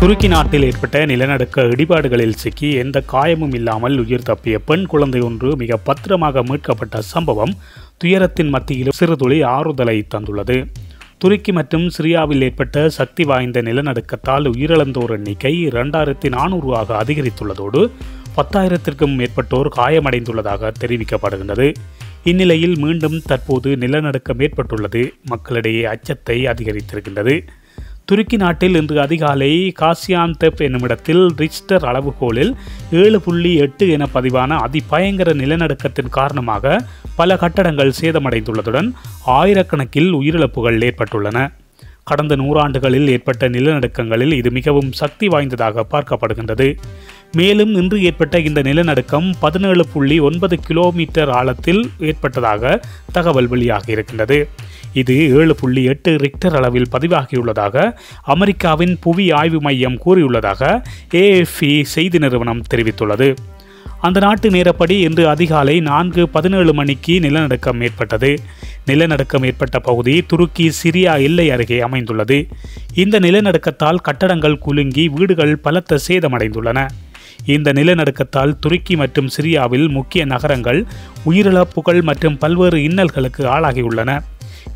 துருக்கி நாட்டில் ஏற்பட்ட நிலநடுக்க இடிபாடுகளில் சிக்கி எந்த காயமும் இல்லாமல் உயிர் தப்பிய பெண் குழந்தை ஒன்று மிக பத்திரமாக மீட்கப்பட்ட சம்பவம் துயரத்தின் மத்தியில் சிறுதுளி ஆறுதலை தந்துள்ளது. துருக்கி மற்றும் சிரியாவில் ஏற்பட்ட சக்தி வாய்ந்த நிலநடுக்கத்தால் உயிரிழந்தோர் எண்ணிக்கை இரண்டாயிரத்தி நானூறுவாக அதிகரித்துள்ளதோடு பத்தாயிரத்திற்கும் மேற்பட்டோர் காயமடைந்துள்ளதாக தெரிவிக்கப்படுகின்றது. இந்நிலையில் மீண்டும் தற்போது நிலநடுக்கம் ஏற்பட்டுள்ளது. மக்களிடையே அச்சத்தை அதிகரித்திருக்கின்றது. துருக்கி நாட்டில் இன்று அதிகாலை காசியாந்தெப் என்னுமிடத்தில் ரிச்டர் அளவுகோலில் ஏழு புள்ளி எட்டு என பதிவான அதிபயங்கர நிலநடுக்கத்தின் காரணமாக பல கட்டடங்கள் சேதமடைந்துள்ளதுடன் ஆயிரக்கணக்கில் உயிரிழப்புகள் ஏற்பட்டுள்ளன. கடந்த நூறாண்டுகளில் ஏற்பட்ட நிலநடுக்கங்களில் இது மிகவும் சக்தி வாய்ந்ததாக பார்க்கப்படுகின்றது. மேலும் இன்று ஏற்பட்ட இந்த நிலநடுக்கம் பதினேழு புள்ளி ஒன்பது கிலோமீட்டர் ஆழத்தில் ஏற்பட்டதாக தகவல் வெளியாகியிருக்கின்றது. இது ஏழு புள்ளி எட்டு ரிக்டர் அளவில் பதிவாகியுள்ளதாக அமெரிக்காவின் புவி ஆய்வு மையம் கூறியுள்ளதாக ஏஎஃப்இ செய்தி நிறுவனம் தெரிவித்துள்ளது. அந்த நாட்டு நேரப்படி இன்று அதிகாலை நான்கு பதினேழு மணிக்கு நிலநடுக்கம் ஏற்பட்டது. நிலநடுக்கம் ஏற்பட்ட பகுதி துருக்கி சிரியா எல்லை அருகே அமைந்துள்ளது. இந்த நிலநடுக்கத்தால் கட்டடங்கள் குலுங்கி வீடுகள் பலத்த சேதமடைந்துள்ளன. இந்த நிலநடுக்கத்தால் துருக்கி மற்றும் சிரியாவில் முக்கிய நகரங்கள் உயிரிழப்புகள் மற்றும் பல்வேறு இன்னல்களுக்கு ஆளாகியுள்ளன.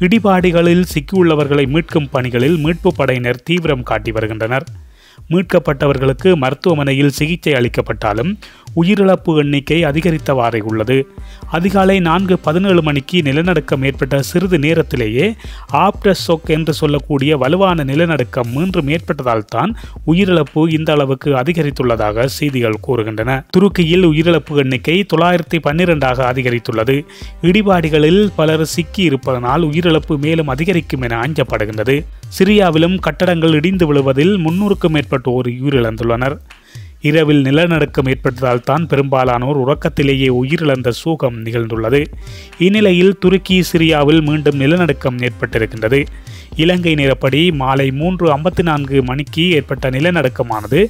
இடிபாடுகளில் சிக்கியுள்ளவர்களை மீட்கும் பணிகளில் மீட்பு படையினர் தீவிரம் காட்டி வருகின்றனர். மீட்கப்பட்டவர்களுக்கு மருத்துவமனையில் சிகிச்சை அளிக்கப்பட்டாலும் உயிரிழப்பு எண்ணிக்கை அதிகரித்தவாறே உள்ளது. அதிகாலை நான்கு பதினேழு மணிக்கு நிலநடுக்கம் ஏற்பட்ட சிறிது நேரத்திலேயே ஆப்டர் என்று சொல்லக்கூடிய வலுவான நிலநடுக்கம் மீண்டும் ஏற்பட்டதால் தான் உயிரிழப்பு இந்த அளவுக்கு அதிகரித்துள்ளதாக செய்திகள் கூறுகின்றன. துருக்கியில் உயிரிழப்பு எண்ணிக்கை தொள்ளாயிரத்தி பன்னிரெண்டாக அதிகரித்துள்ளது. இடிபாடுகளில் பலர் சிக்கி இருப்பதனால் உயிரிழப்பு மேலும் அதிகரிக்கும் என அஞ்சப்படுகின்றது. சிரியாவிலும் கட்டடங்கள் இடிந்து விழுவதில் முன்னூறுக்கும் மேற்பட்டோர் உயிரிழந்துள்ளனர். இரவில் நிலநடுக்கம் ஏற்பட்டதால் தான் பெரும்பாலானோர் உறக்கத்திலேயே உயிரிழந்த சூகம் நிகழ்ந்துள்ளது. இந்நிலையில் துருக்கி சிரியாவில் மீண்டும் நிலநடுக்கம் ஏற்பட்டிருக்கின்றது. இலங்கை நேரப்படி மாலை மூன்று ஐம்பத்தி நான்கு மணிக்கு ஏற்பட்ட நிலநடுக்கமானது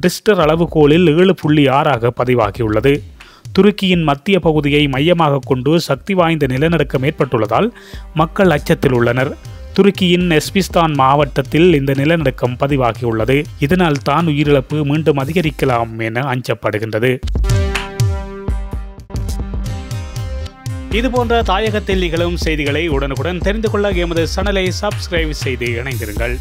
டிஸ்டர் அளவுகோலில் ஏழு புள்ளி ஆறாக பதிவாகியுள்ளது. துருக்கியின் மத்திய பகுதியை மையமாக கொண்டு சக்தி வாய்ந்த நிலநடுக்கம் ஏற்பட்டுள்ளதால் மக்கள் அச்சத்தில் உள்ளனர். துருக்கியின் எஸ்பிஸ்தான் மாவட்டத்தில் இந்த நிலநடுக்கம் பதிவாகியுள்ளது. இதனால் தான் உயிரிழப்பு மீண்டும் அதிகரிக்கலாம் என அஞ்சப்படுகின்றது. இதுபோன்ற தாயகத்தில் நிகழும் செய்திகளை உடனுக்குடன் தெரிந்து கொள்ள எமது சேனலை சப்ஸ்கிரைப் செய்து இணைந்திருங்கள்.